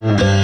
Bye.